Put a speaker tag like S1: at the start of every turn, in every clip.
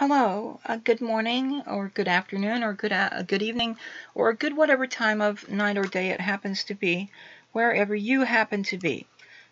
S1: Hello, uh, good morning, or good afternoon, or good uh, good evening, or good whatever time of night or day it happens to be, wherever you happen to be.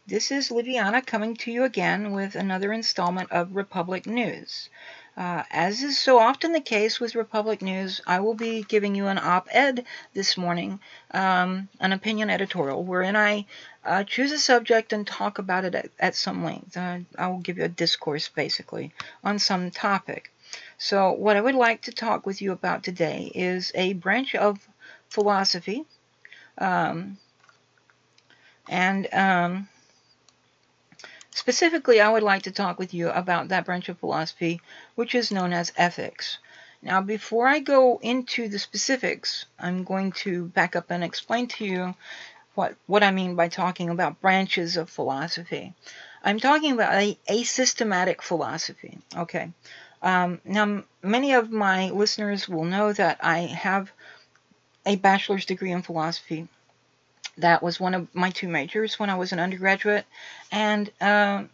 S1: This is Liviana coming to you again with another installment of Republic News. Uh, as is so often the case with Republic News, I will be giving you an op ed this morning, um, an opinion editorial, wherein I uh, choose a subject and talk about it at, at some length. Uh, I will give you a discourse, basically, on some topic. So, what I would like to talk with you about today is a branch of philosophy. Um, and um, Specifically, I would like to talk with you about that branch of philosophy which is known as ethics. Now, before I go into the specifics, I'm going to back up and explain to you what, what I mean by talking about branches of philosophy. I'm talking about a, a systematic philosophy. Okay. Um, now, many of my listeners will know that I have a bachelor's degree in philosophy that was one of my two majors when I was an undergraduate. And um,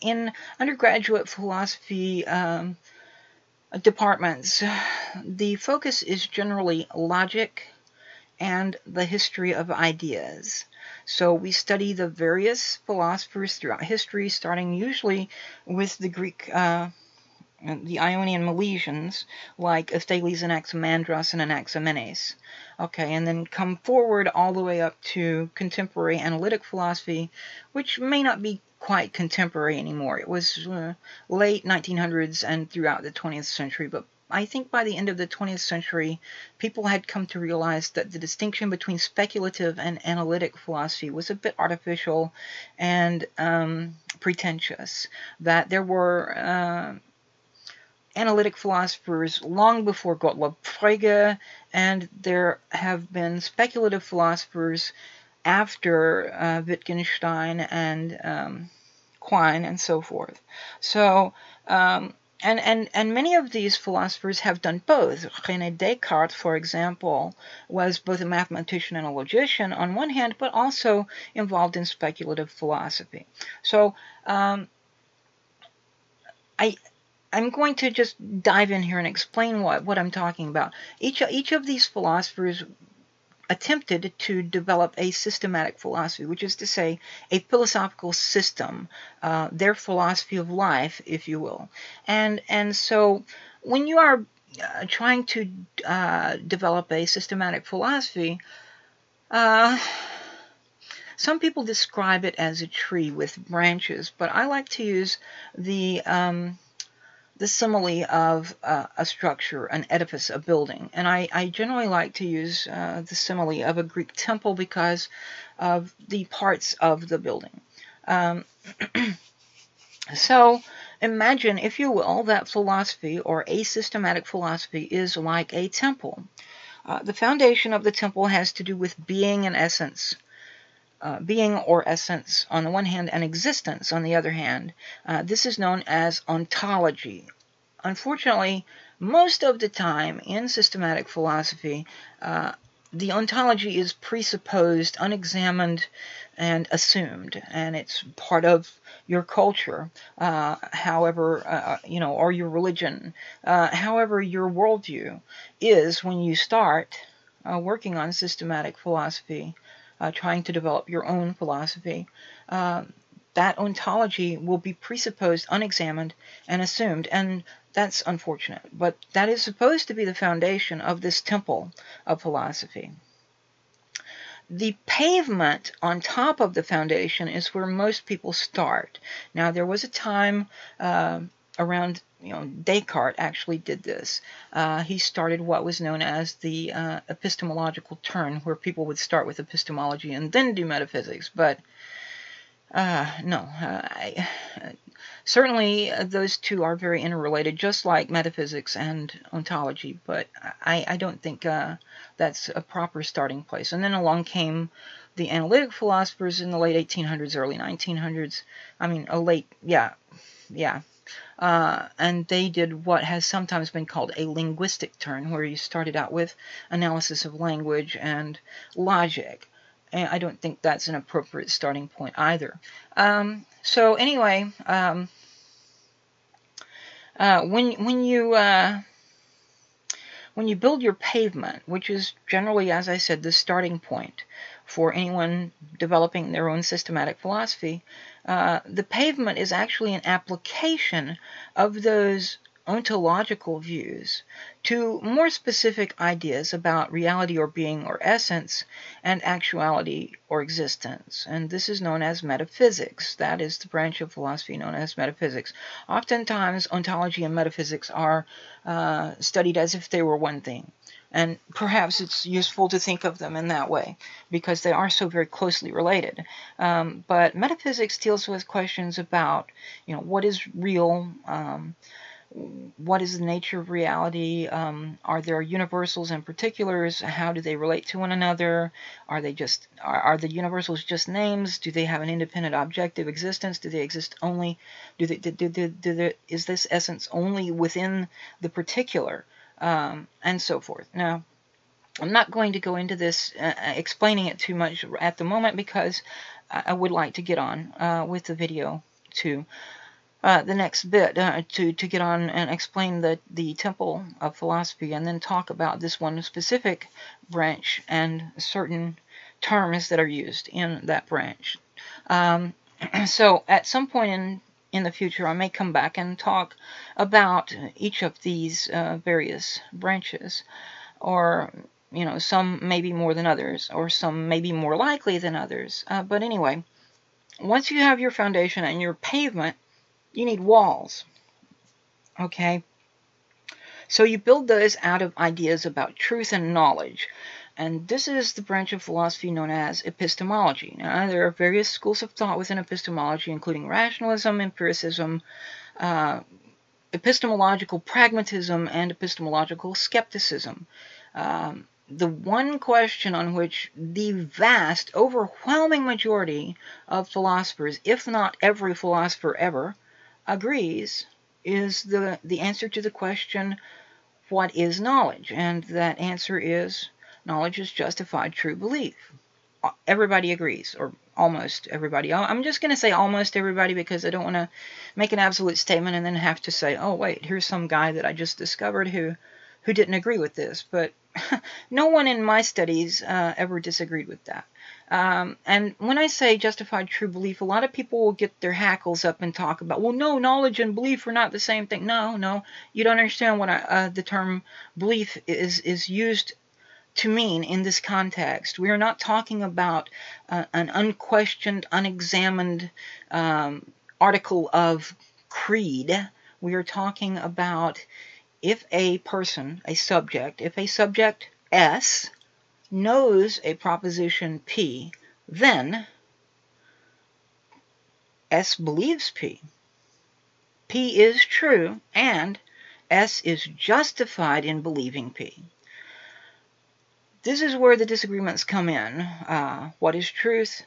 S1: in undergraduate philosophy um, departments, the focus is generally logic and the history of ideas. So we study the various philosophers throughout history, starting usually with the Greek uh, the Ionian Milesians, like and Anaximandros and Anaximenes. Okay, and then come forward all the way up to contemporary analytic philosophy, which may not be quite contemporary anymore. It was uh, late 1900s and throughout the 20th century, but I think by the end of the 20th century, people had come to realize that the distinction between speculative and analytic philosophy was a bit artificial and um, pretentious. That there were uh, analytic philosophers long before Gottlob Frege, and there have been speculative philosophers after uh, Wittgenstein and um, Quine and so forth. So, um, and, and, and many of these philosophers have done both. René Descartes, for example, was both a mathematician and a logician on one hand, but also involved in speculative philosophy. So, um, I, I'm going to just dive in here and explain what, what I'm talking about. Each, each of these philosophers attempted to develop a systematic philosophy, which is to say, a philosophical system, uh, their philosophy of life, if you will. And, and so when you are uh, trying to uh, develop a systematic philosophy, uh, some people describe it as a tree with branches, but I like to use the um, the simile of uh, a structure, an edifice, a building. And I, I generally like to use uh, the simile of a Greek temple because of the parts of the building. Um, so imagine, if you will, that philosophy or a systematic philosophy is like a temple. Uh, the foundation of the temple has to do with being and essence. Uh, being or essence on the one hand and existence on the other hand. Uh, this is known as ontology. Unfortunately, most of the time in systematic philosophy, uh, the ontology is presupposed, unexamined, and assumed, and it's part of your culture, uh, however, uh, you know, or your religion, uh, however, your worldview is when you start uh, working on systematic philosophy uh, trying to develop your own philosophy, uh, that ontology will be presupposed, unexamined, and assumed. And that's unfortunate. But that is supposed to be the foundation of this temple of philosophy. The pavement on top of the foundation is where most people start. Now, there was a time uh, around you know, Descartes actually did this. Uh, he started what was known as the uh, epistemological turn, where people would start with epistemology and then do metaphysics. But uh, no, uh, I, certainly uh, those two are very interrelated, just like metaphysics and ontology. But I, I don't think uh, that's a proper starting place. And then along came the analytic philosophers in the late 1800s, early 1900s. I mean, a late, yeah, yeah, uh, and they did what has sometimes been called a linguistic turn, where you started out with analysis of language and logic. And I don't think that's an appropriate starting point either. Um, so anyway, um, Uh, when when you uh, when you build your pavement, which is generally, as I said, the starting point for anyone developing their own systematic philosophy, uh, the pavement is actually an application of those ontological views to more specific ideas about reality or being or essence and actuality or existence. And this is known as metaphysics. That is the branch of philosophy known as metaphysics. Oftentimes, ontology and metaphysics are uh, studied as if they were one thing. And perhaps it's useful to think of them in that way because they are so very closely related. Um, but metaphysics deals with questions about, you know, what is real, um, what is the nature of reality? Um, are there universals and particulars? How do they relate to one another? Are they just are, are the universals just names? Do they have an independent objective existence? Do they exist only? Do they do, do, do, do is this essence only within the particular? Um, and so forth. Now, I'm not going to go into this uh, uh explaining it too much at the moment because I would like to get on uh, with the video too uh, the next bit uh, to, to get on and explain the, the temple of philosophy and then talk about this one specific branch and certain terms that are used in that branch. Um, so at some point in, in the future, I may come back and talk about each of these uh, various branches or you know, some maybe more than others, or some maybe more likely than others. Uh, but anyway, once you have your foundation and your pavement, you need walls. Okay? So you build those out of ideas about truth and knowledge. And this is the branch of philosophy known as epistemology. Now, there are various schools of thought within epistemology, including rationalism, empiricism, uh, epistemological pragmatism, and epistemological skepticism. Um, the one question on which the vast, overwhelming majority of philosophers, if not every philosopher ever, agrees is the, the answer to the question, what is knowledge? And that answer is knowledge is justified true belief. Everybody agrees, or almost everybody. I'm just going to say almost everybody because I don't want to make an absolute statement and then have to say, oh, wait, here's some guy that I just discovered who, who didn't agree with this. But no one in my studies uh, ever disagreed with that. Um, and when I say justified true belief, a lot of people will get their hackles up and talk about, well, no, knowledge and belief are not the same thing. No, no, you don't understand what I, uh, the term belief is is used to mean in this context. We are not talking about uh, an unquestioned, unexamined um, article of creed. We are talking about if a person, a subject, if a subject S knows a proposition P, then S believes P. P is true and S is justified in believing P. This is where the disagreements come in. Uh, what is truth?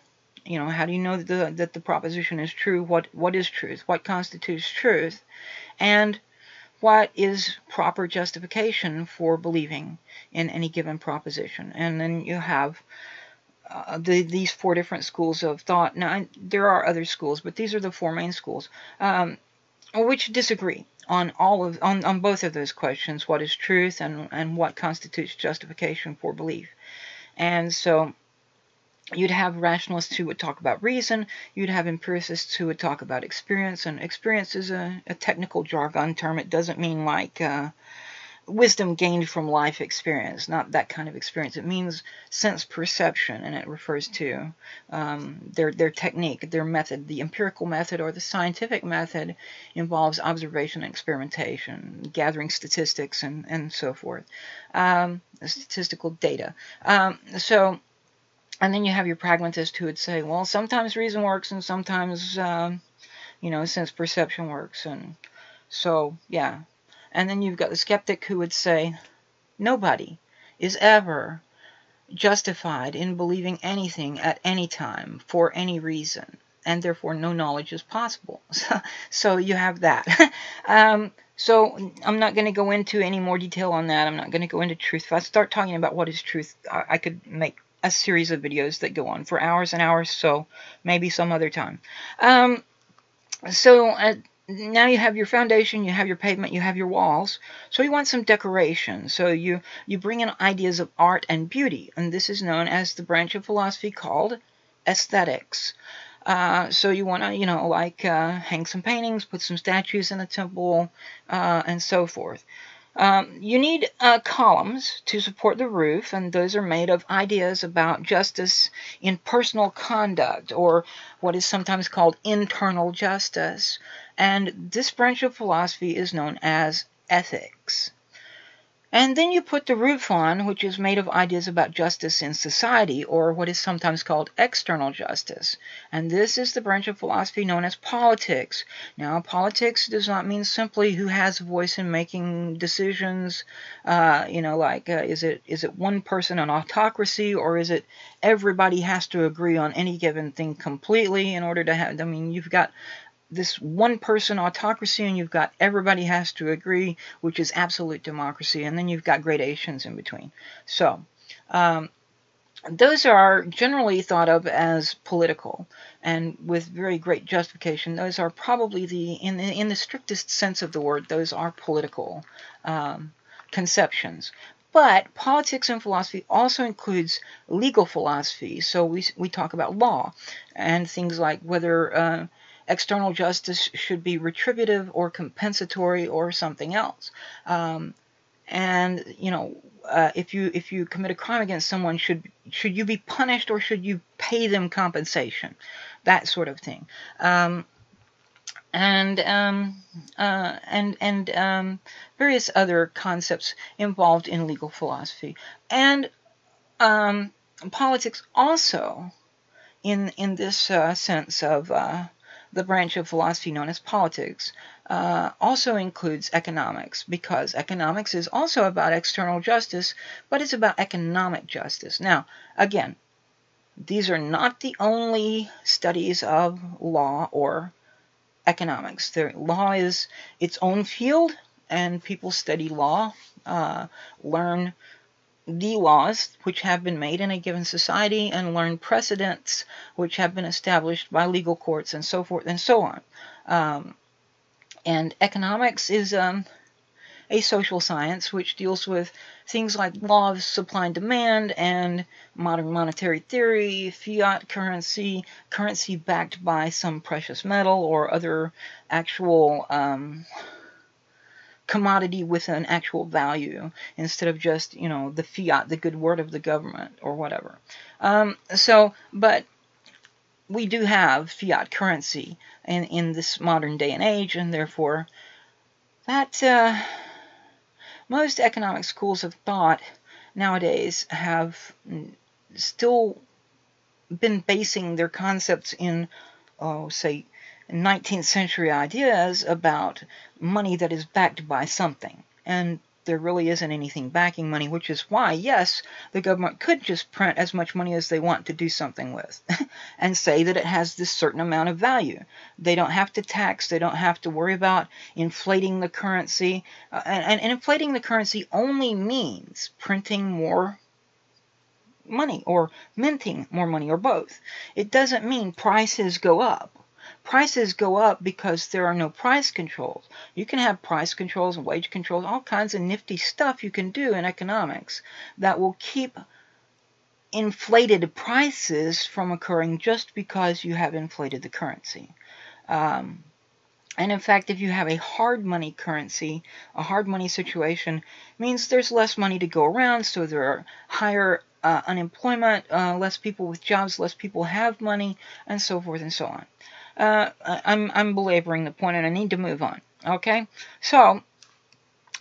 S1: You know, how do you know that the, that the proposition is true? What What is truth? What constitutes truth? And what is proper justification for believing in any given proposition. And then you have uh, the, these four different schools of thought. Now, I, there are other schools, but these are the four main schools, um, which disagree on all of on, on both of those questions: what is truth and and what constitutes justification for belief. And so You'd have rationalists who would talk about reason. You'd have empiricists who would talk about experience. And experience is a, a technical jargon term. It doesn't mean like uh, wisdom gained from life experience, not that kind of experience. It means sense perception, and it refers to um, their their technique, their method. The empirical method or the scientific method involves observation and experimentation, gathering statistics, and and so forth, um, statistical data. Um, so and then you have your pragmatist who would say, well, sometimes reason works and sometimes, um, you know, sense perception works. And so, yeah. And then you've got the skeptic who would say, nobody is ever justified in believing anything at any time for any reason. And therefore, no knowledge is possible. So, so you have that. um, so I'm not going to go into any more detail on that. I'm not going to go into truth. If I start talking about what is truth, I, I could make a series of videos that go on for hours and hours, so maybe some other time. Um, so uh, now you have your foundation, you have your pavement, you have your walls. So you want some decoration. So you, you bring in ideas of art and beauty. And this is known as the branch of philosophy called aesthetics. Uh, so you want to, you know, like uh, hang some paintings, put some statues in the temple, uh, and so forth. Um, you need uh, columns to support the roof, and those are made of ideas about justice in personal conduct, or what is sometimes called internal justice. And this branch of philosophy is known as ethics. And then you put the roof on, which is made of ideas about justice in society, or what is sometimes called external justice. And this is the branch of philosophy known as politics. Now, politics does not mean simply who has a voice in making decisions. Uh, you know, like uh, is it is it one person an autocracy, or is it everybody has to agree on any given thing completely in order to have? I mean, you've got this one person autocracy and you've got everybody has to agree, which is absolute democracy, and then you've got gradations in between. So, um, those are generally thought of as political, and with very great justification. Those are probably the, in the, in the strictest sense of the word, those are political um, conceptions. But politics and philosophy also includes legal philosophy. So we, we talk about law and things like whether uh, external justice should be retributive or compensatory or something else. Um, and you know, uh, if you if you commit a crime against someone, should should you be punished or should you pay them compensation? That sort of thing. Um, and um, uh, and and um, various other concepts involved in legal philosophy and um, politics also in in this uh, sense of uh, the branch of philosophy known as politics, uh, also includes economics because economics is also about external justice, but it's about economic justice. Now, again, these are not the only studies of law or economics. The law is its own field, and people study law, uh, learn the laws which have been made in a given society and learn precedents which have been established by legal courts and so forth and so on. Um, and economics is um, a social science which deals with things like law of supply and demand and modern monetary theory, fiat currency, currency backed by some precious metal or other actual um, commodity with an actual value instead of just, you know, the fiat, the good word of the government or whatever. Um, so, but we do have fiat currency in, in this modern day and age, and therefore that uh, most economic schools of thought nowadays have still been basing their concepts in, oh, say, 19th century ideas about money that is backed by something. And there really isn't anything backing money, which is why, yes, the government could just print as much money as they want to do something with and say that it has this certain amount of value. They don't have to tax, they don't have to worry about inflating the currency. Uh, and, and inflating the currency only means printing more money or minting more money or both. It doesn't mean prices go up prices go up because there are no price controls. You can have price controls and wage controls, all kinds of nifty stuff you can do in economics that will keep inflated prices from occurring just because you have inflated the currency. Um, and in fact, if you have a hard money currency, a hard money situation means there's less money to go around, so there are higher uh, unemployment, uh, less people with jobs, less people have money, and so forth and so on uh, I'm, I'm belaboring the point and I need to move on. Okay, so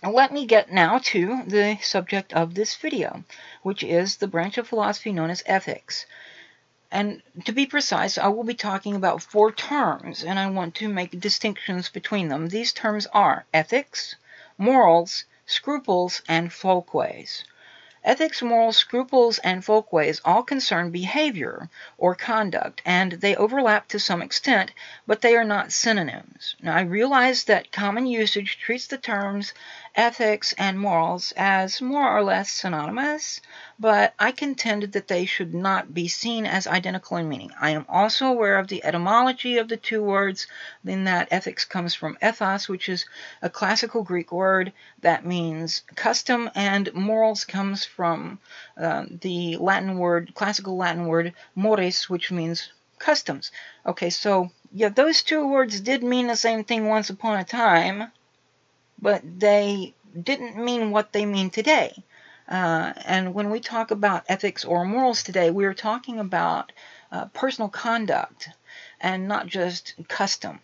S1: let me get now to the subject of this video, which is the branch of philosophy known as ethics. And to be precise, I will be talking about four terms, and I want to make distinctions between them. These terms are ethics, morals, scruples, and folkways. Ethics, morals, scruples, and folkways all concern behavior or conduct, and they overlap to some extent, but they are not synonyms. Now, I realize that common usage treats the terms ethics and morals as more or less synonymous, but I contended that they should not be seen as identical in meaning. I am also aware of the etymology of the two words, in that ethics comes from ethos, which is a classical Greek word that means custom, and morals comes from uh, the Latin word, classical Latin word mores, which means customs. Okay, so yeah, those two words did mean the same thing once upon a time, but they didn't mean what they mean today. Uh, and when we talk about ethics or morals today, we are talking about uh, personal conduct and not just custom.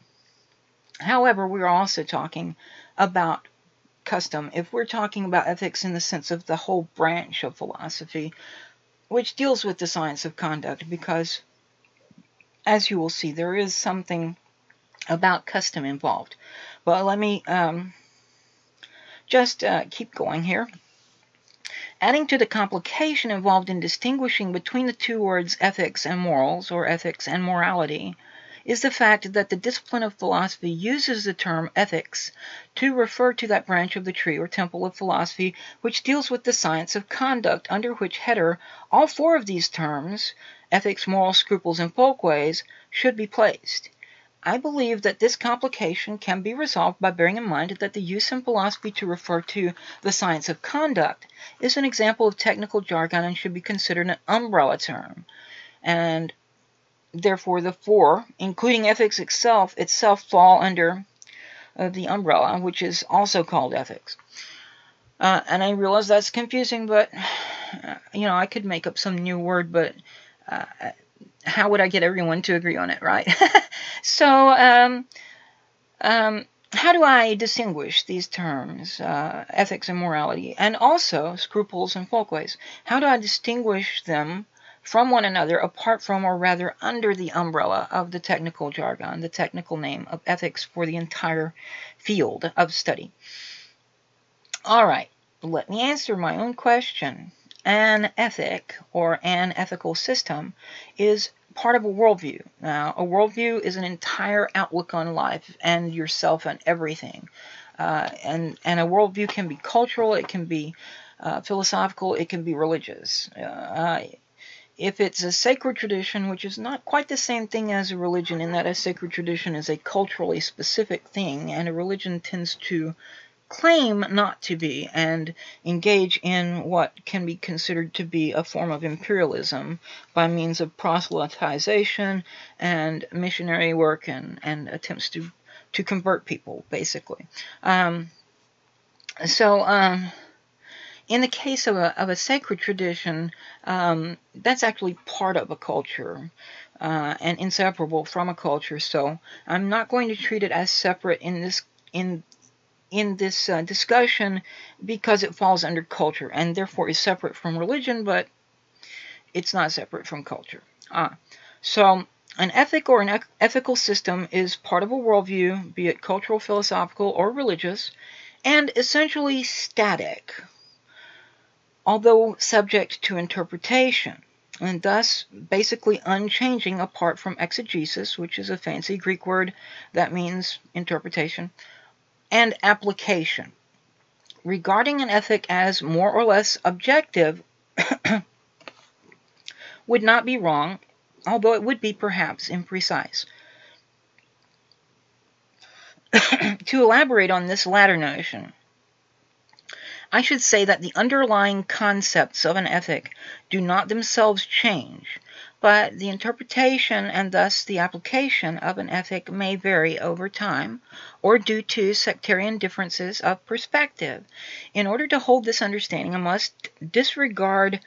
S1: However, we're also talking about custom if we're talking about ethics in the sense of the whole branch of philosophy, which deals with the science of conduct, because as you will see, there is something about custom involved. But let me um, just uh, keep going here. Adding to the complication involved in distinguishing between the two words ethics and morals, or ethics and morality, is the fact that the discipline of philosophy uses the term ethics to refer to that branch of the tree or temple of philosophy which deals with the science of conduct, under which header all four of these terms, ethics, morals, scruples, and folkways, should be placed. I believe that this complication can be resolved by bearing in mind that the use in philosophy to refer to the science of conduct is an example of technical jargon and should be considered an umbrella term. And therefore, the four, including ethics itself, itself fall under uh, the umbrella, which is also called ethics. Uh, and I realize that's confusing, but you know, I could make up some new word, but uh, how would I get everyone to agree on it, right? so, um, um, how do I distinguish these terms, uh, ethics and morality, and also scruples and folkways? How do I distinguish them from one another apart from, or rather under the umbrella of the technical jargon, the technical name of ethics for the entire field of study? All right, let me answer my own question an ethic or an ethical system is part of a worldview. Now, a worldview is an entire outlook on life and yourself and everything. Uh, and, and a worldview can be cultural, it can be uh, philosophical, it can be religious. Uh, if it's a sacred tradition, which is not quite the same thing as a religion, in that a sacred tradition is a culturally specific thing, and a religion tends to claim not to be and engage in what can be considered to be a form of imperialism by means of proselytization and missionary work and, and attempts to, to convert people, basically. Um, so, um, in the case of a, of a sacred tradition, um, that's actually part of a culture. Uh, and inseparable from a culture, so I'm not going to treat it as separate in this in in this uh, discussion because it falls under culture and therefore is separate from religion, but it's not separate from culture. Ah, so an ethic or an ethical system is part of a worldview, be it cultural, philosophical, or religious, and essentially static, although subject to interpretation, and thus basically unchanging apart from exegesis, which is a fancy Greek word that means interpretation, and application. Regarding an ethic as more or less objective would not be wrong, although it would be perhaps imprecise. to elaborate on this latter notion, I should say that the underlying concepts of an ethic do not themselves change, but the interpretation and thus the application of an ethic may vary over time or due to sectarian differences of perspective. In order to hold this understanding, I must disregard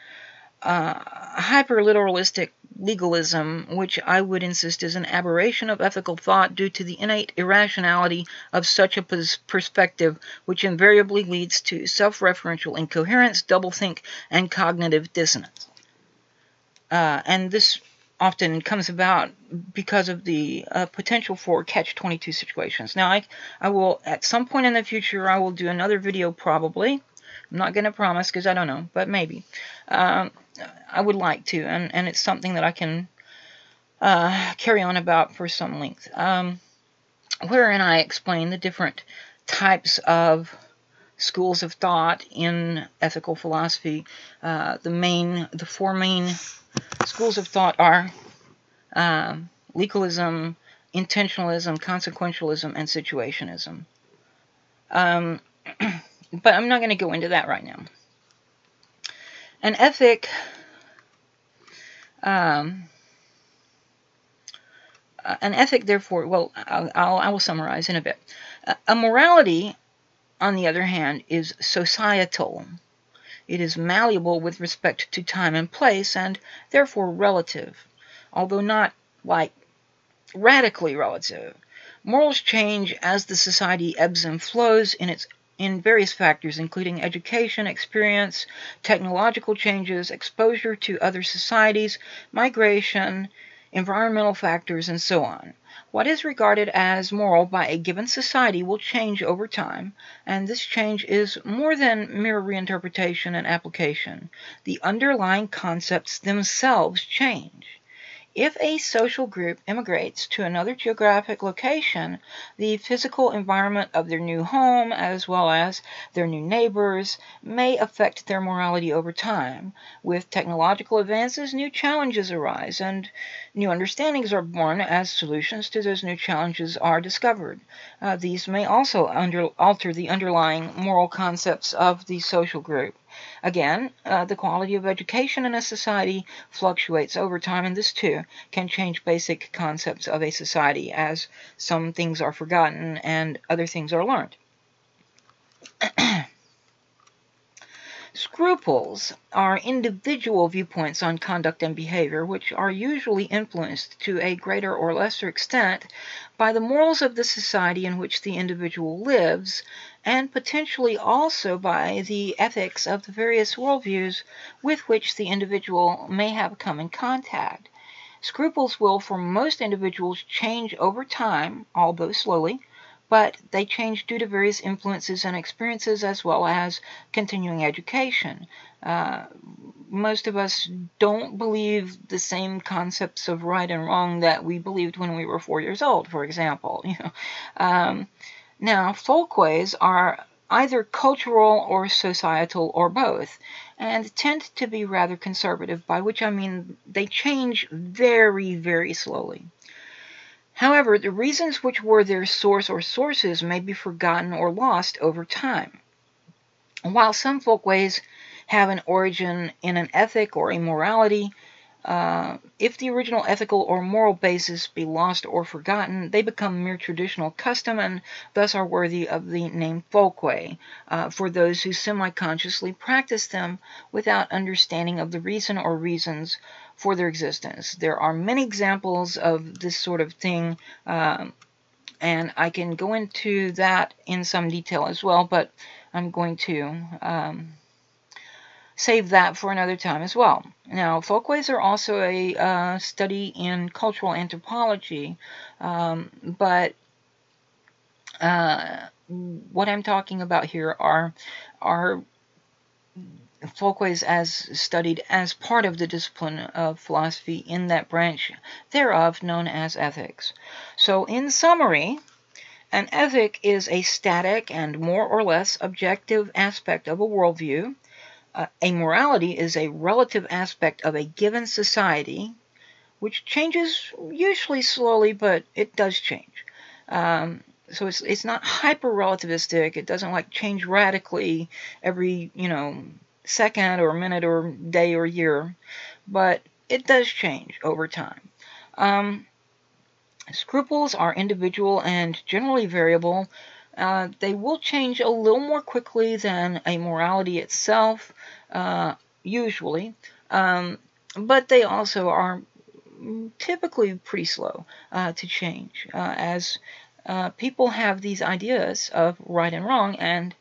S1: uh, hyperliteralistic legalism, which I would insist is an aberration of ethical thought due to the innate irrationality of such a perspective, which invariably leads to self referential incoherence, doublethink, and cognitive dissonance. Uh, and this often comes about because of the uh, potential for catch-22 situations. Now, I, I will, at some point in the future, I will do another video probably. I'm not going to promise because I don't know, but maybe. Um, I would like to, and, and it's something that I can uh, carry on about for some length. Um, wherein I explain the different types of schools of thought in ethical philosophy. Uh, the main, the four main schools of thought are um, legalism, intentionalism, consequentialism, and situationism. Um, but I'm not going to go into that right now. An ethic um, uh, an ethic, therefore, well, I'll, I'll, I will summarize in a bit. Uh, a morality, on the other hand, is societal. It is malleable with respect to time and place, and therefore relative, although not like radically relative. Morals change as the society ebbs and flows in its in various factors, including education, experience, technological changes, exposure to other societies, migration, environmental factors, and so on. What is regarded as moral by a given society will change over time, and this change is more than mere reinterpretation and application. The underlying concepts themselves change. If a social group immigrates to another geographic location, the physical environment of their new home, as well as their new neighbors, may affect their morality over time. With technological advances, new challenges arise, and new understandings are born as solutions to those new challenges are discovered. Uh, these may also under, alter the underlying moral concepts of the social group. Again, uh, the quality of education in a society fluctuates over time, and this too can change basic concepts of a society as some things are forgotten and other things are learned. Scruples are individual viewpoints on conduct and behavior, which are usually influenced to a greater or lesser extent by the morals of the society in which the individual lives, and potentially also by the ethics of the various worldviews with which the individual may have come in contact. Scruples will, for most individuals, change over time, although slowly, but they change due to various influences and experiences as well as continuing education. Uh, most of us don't believe the same concepts of right and wrong that we believed when we were four years old, for example. You know, um, now folkways are either cultural or societal or both, and tend to be rather conservative, by which I mean they change very, very slowly. However, the reasons which were their source or sources may be forgotten or lost over time. While some folkways have an origin in an ethic or a morality, uh, if the original ethical or moral basis be lost or forgotten, they become mere traditional custom and thus are worthy of the name folkway uh, for those who semi-consciously practice them without understanding of the reason or reasons for their existence. There are many examples of this sort of thing, um, and I can go into that in some detail as well, but I'm going to um, save that for another time as well. Now, folkways are also a uh, study in cultural anthropology, um, but uh, what I'm talking about here are are folkways as studied as part of the discipline of philosophy in that branch thereof known as ethics. So, in summary, an ethic is a static and more or less objective aspect of a worldview. Uh, a morality is a relative aspect of a given society, which changes usually slowly, but it does change. Um, so it's it's not hyper relativistic. It doesn't like change radically every you know second or minute or day or year, but it does change over time. Um, scruples are individual and generally variable. Uh, they will change a little more quickly than a morality itself, uh, usually, um, but they also are typically pretty slow uh, to change uh, as uh, people have these ideas of right and wrong and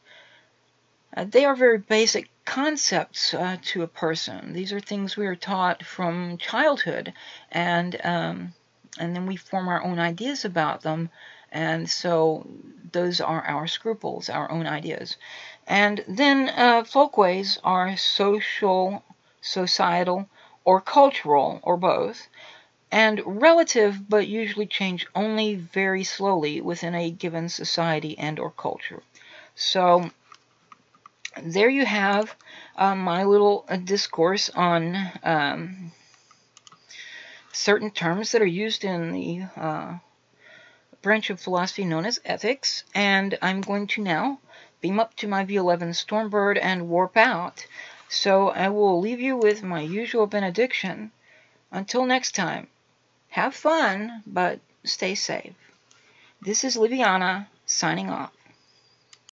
S1: they are very basic concepts to a person. These are things we are taught from childhood, and um, and then we form our own ideas about them. And so those are our scruples, our own ideas. And then uh, folkways are social, societal, or cultural, or both, and relative, but usually change only very slowly within a given society and or culture. So there you have uh, my little uh, discourse on um, certain terms that are used in the uh, branch of philosophy known as ethics. And I'm going to now beam up to my V11 Stormbird and warp out. So I will leave you with my usual benediction. Until next time, have fun, but stay safe. This is Liviana signing off.